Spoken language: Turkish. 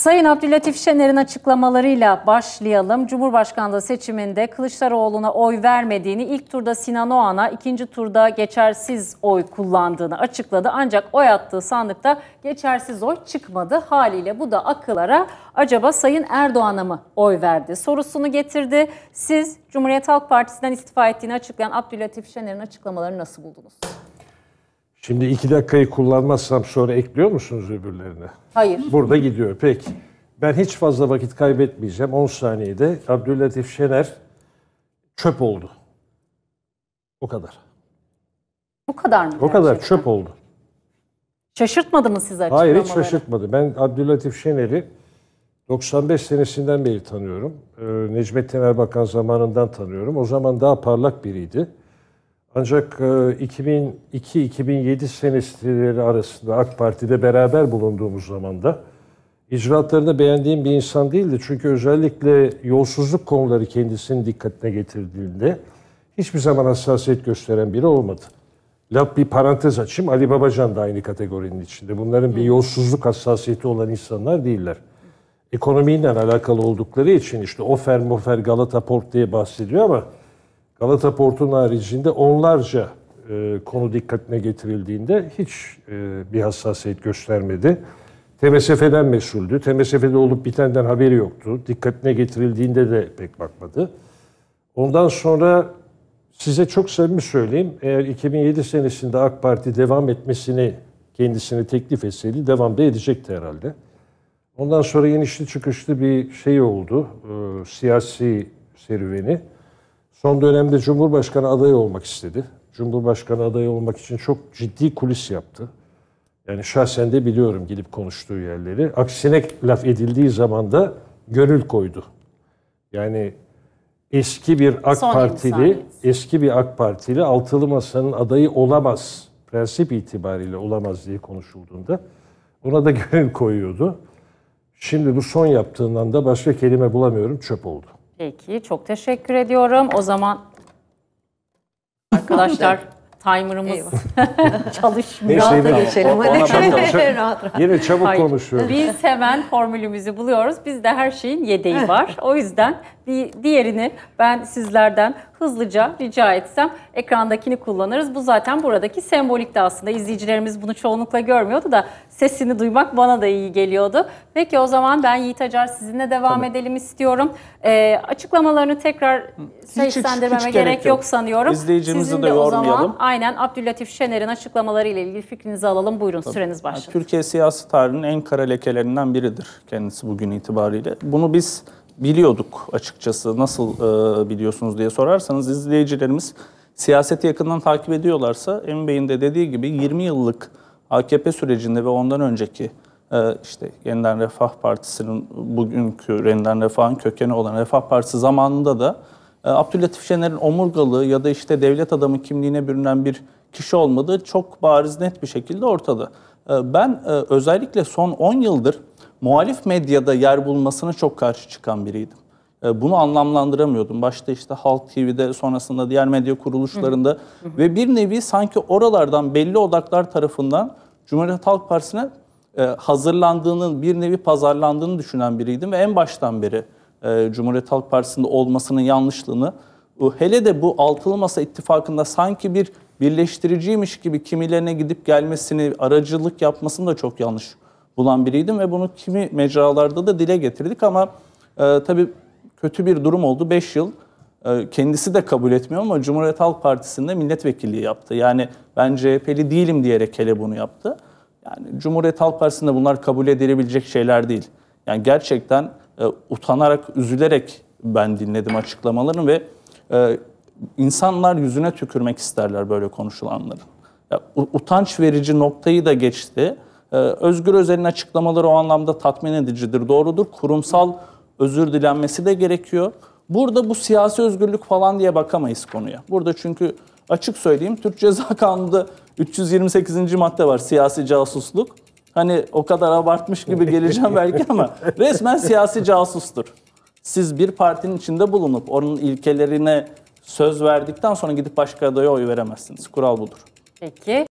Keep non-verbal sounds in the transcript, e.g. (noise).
Sayın Abdülatif Şener'in açıklamalarıyla başlayalım. Cumhurbaşkanlığı seçiminde Kılıçdaroğlu'na oy vermediğini, ilk turda Sinan Oğan'a, ikinci turda geçersiz oy kullandığını açıkladı. Ancak oy attığı sandıkta geçersiz oy çıkmadı. Haliyle bu da akıllara acaba Sayın Erdoğan'a mı oy verdi sorusunu getirdi. Siz Cumhuriyet Halk Partisi'nden istifa ettiğini açıklayan Abdülatif Şener'in açıklamalarını nasıl buldunuz? Şimdi iki dakikayı kullanmazsam sonra ekliyor musunuz öbürlerine? Hayır. Burada gidiyor. Peki. Ben hiç fazla vakit kaybetmeyeceğim. 10 saniyede Abdülatif Şener çöp oldu. O kadar. Bu kadar mı? O kadar gerçekten? çöp oldu. Şaşırtmadı mı sizi açıklamaları? Hayır hiç şaşırtmadı. Ben Abdülatif Şener'i 95 senesinden beri tanıyorum. Ee, Necmettin Erbakan zamanından tanıyorum. O zaman daha parlak biriydi. Ancak e, 2002-2007 seneleri arasında AK Parti'de beraber bulunduğumuz zamanda icraatlarını beğendiğim bir insan değildi. Çünkü özellikle yolsuzluk konuları kendisinin dikkatine getirdiğinde hiçbir zaman hassasiyet gösteren biri olmadı. Laf bir parantez açayım. Ali Babacan da aynı kategorinin içinde. Bunların bir yolsuzluk hassasiyeti olan insanlar değiller. Ekonomiyle alakalı oldukları için işte Ofer, Mofer, Galata Port diye bahsediyor ama Galata Port'un haricinde onlarca e, konu dikkatine getirildiğinde hiç e, bir hassasiyet göstermedi. TMSF'den mesuldü. TMSF'de olup bitenden haberi yoktu. Dikkatine getirildiğinde de pek bakmadı. Ondan sonra size çok samimi söyleyeyim. Eğer 2007 senesinde AK Parti devam etmesini kendisine teklif etseydi devam da edecekti herhalde. Ondan sonra inişli çıkışlı bir şey oldu. E, siyasi serüveni. Son dönemde Cumhurbaşkanı adayı olmak istedi. Cumhurbaşkanı adayı olmak için çok ciddi kulis yaptı. Yani şahsen de biliyorum gidip konuştuğu yerleri. Aksine laf edildiği zaman da gönül koydu. Yani eski bir AK Son Partili, imzanız. eski bir AK Partili altılı masanın adayı olamaz. Prensip itibariyle olamaz diye konuşulduğunda ona da (laughs) gönül koyuyordu. Şimdi bu son yaptığından da başka kelime bulamıyorum çöp oldu. Peki, çok teşekkür ediyorum. O zaman arkadaşlar (laughs) timer'ımız (laughs) çalışmıyor. Rahata yine- geçelim hadi. (laughs) Rahat rahat. Yine çabuk Hayır. konuşuyoruz. Biz hemen formülümüzü buluyoruz. Bizde her şeyin yedeği var. O yüzden bir diğerini ben sizlerden hızlıca rica etsem ekrandakini kullanırız. Bu zaten buradaki sembolik de aslında. İzleyicilerimiz bunu çoğunlukla görmüyordu da sesini duymak bana da iyi geliyordu. Peki o zaman ben Yiğit Acar sizinle devam edelim istiyorum. Ee, açıklamalarını tekrar seslendirmeme hiç gerek, gerek yok yok. sanıyorum. İzleyicimizi Sizin de de o zaman yormayalım. aynen Abdülatif Şener'in açıklamaları ile ilgili fikrinizi alalım. Buyurun süreniz Yani başladı. Türkiye siyasi tarihinin en kara lekelerinden biridir kendisi bugün itibariyle. Bunu biz biliyorduk açıkçası. Nasıl e, biliyorsunuz diye sorarsanız izleyicilerimiz siyaseti yakından takip ediyorlarsa Emin Bey'in de dediği gibi 20 yıllık AKP sürecinde ve ondan önceki e, işte Yeniden Refah Partisi'nin bugünkü Yeniden Refah'ın kökeni olan Refah Partisi zamanında da e, Abdülatif Şener'in omurgalığı ya da işte devlet adamı kimliğine bürünen bir kişi olmadığı çok bariz net bir şekilde ortada. E, Ben özellikle son 10 yıldır muhalif medyada yer bulmasına çok karşı çıkan biriydim. E, Bunu anlamlandıramıyordum. Başta işte Halk TV'de sonrasında diğer medya kuruluşlarında ve bir nevi sanki oralardan belli odaklar tarafından Cumhuriyet Halk Partisi'ne e, hazırlandığını, bir nevi pazarlandığını düşünen biriydim ve en baştan beri e, Cumhuriyet Halk Partisi'nde olmasının yanlışlığını, hele de bu altılı masa ittifakında sanki bir birleştiriciymiş gibi kimilerine gidip gelmesini, aracılık yapmasını da çok yanlış bulan biriydim ve bunu kimi mecralarda da dile getirdik ama e, tabii kötü bir durum oldu. 5 yıl e, kendisi de kabul etmiyor ama Cumhuriyet Halk Partisi'nde milletvekilliği yaptı. Yani ben CHP'li değilim diyerek hele bunu yaptı. Yani Cumhuriyet Halk Partisi'nde bunlar kabul edilebilecek şeyler değil. Yani gerçekten e, utanarak, üzülerek ben dinledim açıklamalarını ve e, insanlar yüzüne tükürmek isterler böyle konuşulanların. Ya, utanç verici noktayı da geçti. Ee, Özgür Özel'in açıklamaları o anlamda tatmin edicidir, doğrudur. Kurumsal özür dilenmesi de gerekiyor. Burada bu siyasi özgürlük falan diye bakamayız konuya. Burada çünkü açık söyleyeyim Türk Ceza (laughs) Kanunu'nda 328. madde var siyasi casusluk. Hani o kadar abartmış gibi geleceğim belki ama (laughs) resmen siyasi casustur. Siz bir partinin içinde bulunup onun ilkelerine söz verdikten sonra gidip başka adaya oy veremezsiniz. Kural budur. Peki.